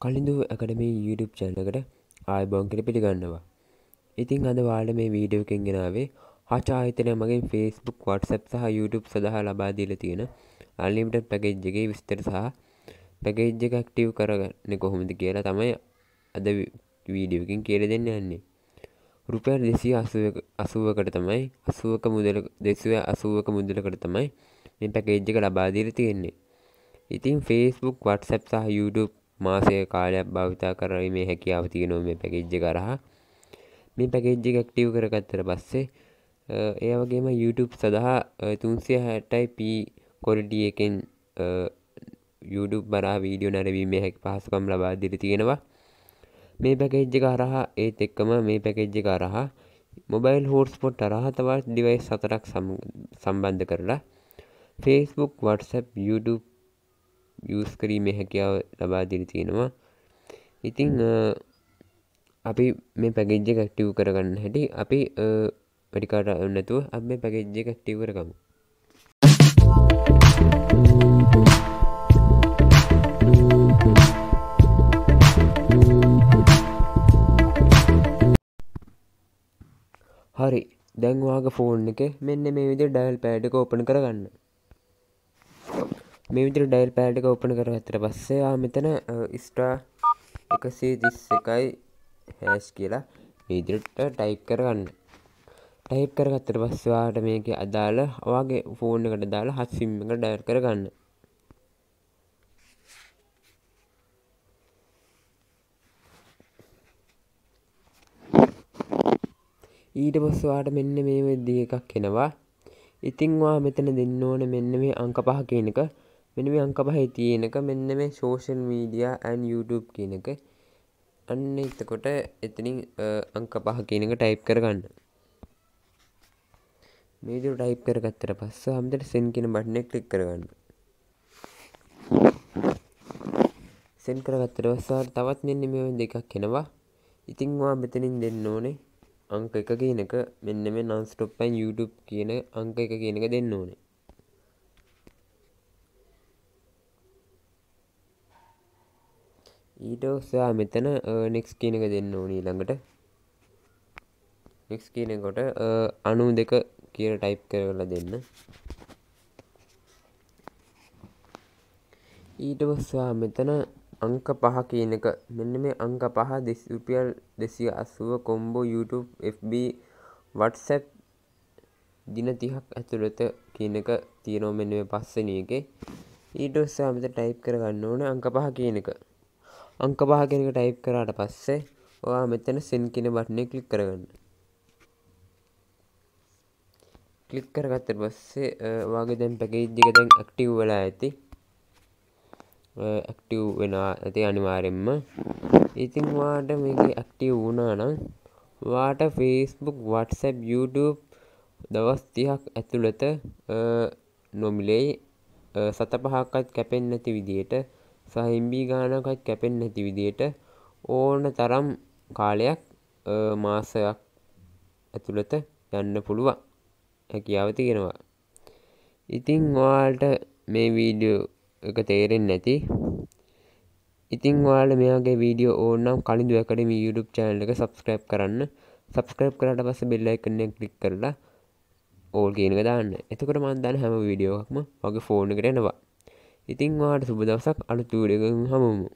කලින්දු ඇකඩමේ YouTube චැනකට ආයිබෝන් කර පිළිගන්නවා. ඉතිං අද වාඩ මේ වීඩියෝකෙන් ගෙනාවේ හචාහිතනය මගේ ෆස්බුක් වටසප් සහ YouTube සඳහා ලබාදීල තියෙන අල්ලිමිට පැකෙජ්ජගේ විස්තර සහ පැකෙජ්ජ කක්ටව් කරගන්න කොහොමද කියලා තමයි අද වීඩියෝකින් කියර දෙන්න යන්නේ රුපැල් දෙසි අසුවකට තමයි අසුවක මුදල දෙසුව අසුවක මුදලකට තමයි මේ පැකේජ්ජක ලබාදීර තියෙන්නේ ඉතින් ෆස්බුක් වටසප් සහ YouTube මාසය කාලයක් භාවිතා කරීමේ හැකියාව තියෙනවා මේ පැකේජ්ජ කරහා මේ පැකේජ්ජ ඇක්ටව් කරගත්තර පස්සේ ඒ වගේම YouTube සඳහා තුන්සිය හැටයි ප කොරඩිය එකෙන් YouTube බරා වීඩියෝ නැරවීමේ හැකි පහසුකම් ලබා දිර තියෙනවා. මේ පැකේජ්ජ කරහා ඒත් එක්කම මේ පැකේජ්ජ කරහා මොබයිල් හෝර්ස්පොට් අරහ තවත් ඩිවයිස් සතරක් සම්බන්ධ කරලා Facebook WhatsApp YouTube යස් කිරීමේ හැකියාව ලබා දිරි තියෙනවා. ඉතිං අපි මේ පැගෙජ්ජ කක්ටව් කරගන්න හැටි අපි පඩිකාට නැතුව අප මේ පැගෙජ්ජ කක්ටව් කරගමු. හරි. දැන්වාගේ ෆෝන් එක මෙන්න මේ විදි ඩයිල් පෑඩක ඕපන කරගන්න මේ විදිර ඩයිල් පෑඩ් එක ඔපන කර ඇතර පස්සයා මෙතන ස්ටා එකසේ තිස් එකයි හැස් කියලා විදිරට ටයිප් කරගන්න. ටයිප් කරගත්තර පස්සවාට මේක අදාළ ඔවාගේ ෆෝන් එකට දාලා හත්සිම් එක ඩයර් කරගන්න. ඊට පස්සවාට මෙන්න මේ වෙද්දී එකක් එනවා. ඉතිංවා මෙතන දෙන්න ඕන මෙන්න මේ අංක පහ කියන එක. මෙන මේ අංක පහයි තියෙනක මෙන්න මේ සෝෂල් මීඩිය ඇන් YouTube කියන එක. අන්න එතකොට එතනින් අංක පහ කියනක ටයිප් කරගන්න. මේදු ටයිප් කරගත්තර පස්ස හමට සෙන් කියෙන බට්නෙක් ක්ලික් කරගන්න. සෙන් කරගත්තර වස්සාට තවත් මෙන්න මේ දෙකක් කෙනවා ඉතිංවා මෙතනින් දෙන්න ඕනේ අංක එක කියනක මෙන්න මේ නන්ස්ටොප්පන් YouTube කියන අංක එක කියනක දෙන්න ඕනේ. ඊට ඔස්සා මෙතන නෙක්ස් කියනක දෙන්න ඕනී ළඟට නෙක්ස් කියනකොට අනු දෙක කියර ටයිප් කරලා දෙන්න. ඊට පස්වා මෙතන අංක පහ කියනක මෙන්න මේ අංක පහ දෙස් රුපියල් දෙසිය අසුව කොම්බෝ YouTube FB වටසැප් දින තිහක් ඇතුළත කියනක තියෙනෝ මෙන්න පස්සන එක. ඊට ඔස්සා මෙත ටයිප් කරගන්න ඕන අංක පහ කියනක අංක පහ කෙනක ටයිප් කරාට පස්සේ ඔයා මෙතන සෙන් කියන බට්නය කලික් කරගන්න. කලික් කරගත්තර පස්සේ වගේ දැන් පැකේජ්ජික දැන් ඇක්ටව් වෙලා ඇති. ඇක්ටව් වෙනවා ඇති අනිවාරෙන්ම ඉතින් වාට මේක ඇක්ටව් වුණා නම් වාට ෆේස්බුක් වටසැප් YouTube දවස් තිහක් ඇතුළත නොමිලේ සත පහක්කත් කැපෙන් නැති විදියට සහිම්බී ගානකත් කැපෙන් නැති විදියට ඕන තරම් කාලයක් මාසයක් ඇතුළත යන්න පුළුවන්. හැකියාව තියෙනවා. ඉතිං වාල්ට මේ වීඩියෝ එක තේරෙන් නැති. ඉතින් වාල මෙයාගේ වීඩියෝ ඕනම් කලින්දු ඇකඩම YouTube චෑනල එක සබස්ක්‍රයිබ් කරන්න. සබස්ක්‍රයිබ් කරට පස්ස බෙල්ලයි කන්න කලික් කරලා ඕල් කියනක දාන්න. එතකට මන්දන්න හැම වීඩියෝක්ම වගේ ෆෝන් කරෙනවා ඉතිං වාට සුබ දවසක් අලුතු වීඩියෝකින් හමුමු